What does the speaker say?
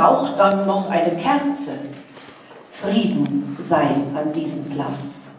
braucht dann noch eine Kerze. Frieden sei an diesem Platz.